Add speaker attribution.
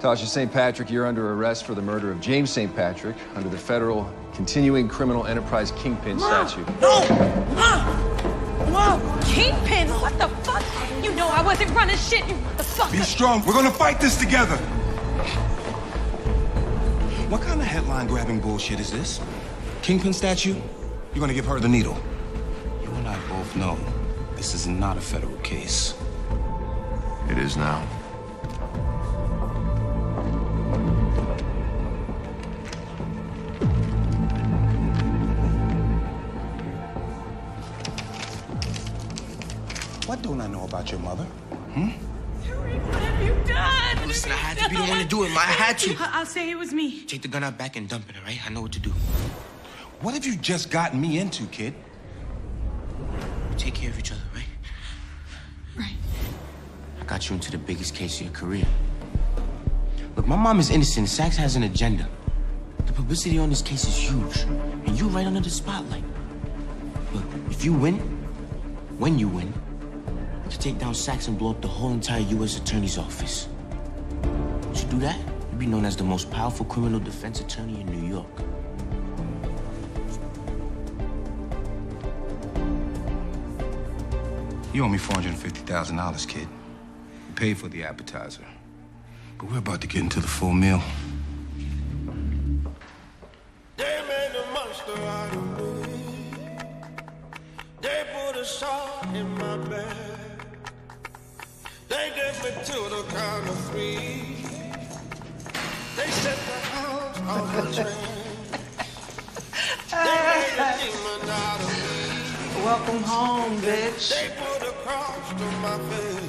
Speaker 1: Tasha St. Patrick, you're under arrest for the murder of James St. Patrick under the federal continuing criminal enterprise kingpin statute.
Speaker 2: No! Mom! Mom!
Speaker 3: Kingpin? What the fuck? You know I wasn't running shit, you motherfucker.
Speaker 4: Be strong. We're gonna fight this together. What kind of headline grabbing bullshit is this? Kingpin statue? You're gonna give her the needle. You and I both know this is not a federal case.
Speaker 5: It is now.
Speaker 4: What don't I know about your mother? Hmm?
Speaker 3: Tariq, what have you done?
Speaker 2: Listen, I had to be the one to do it, Ma. I had to.
Speaker 3: I- I'll say it was me.
Speaker 2: Take the gun out back and dump it, all right? I know what to do.
Speaker 4: What have you just gotten me into, kid?
Speaker 2: We take care of each other, right?
Speaker 3: Right.
Speaker 2: I got you into the biggest case of your career. Look, my mom is innocent. Saxe has an agenda. The publicity on this case is huge, and you're right under the spotlight. Look, if you win, when you win, you can take down Saxe and blow up the whole entire U.S. Attorney's office. Once you do that, you'd be known as the most powerful criminal defense attorney in New York.
Speaker 4: You owe me $450,000, kid. You paid for the appetizer. But we're about to get into the full meal.
Speaker 6: They made a They gave me to the count of three. They set the house on the train. They made a demon out of me.
Speaker 7: Welcome home, bitch.
Speaker 6: They put a cross to my face.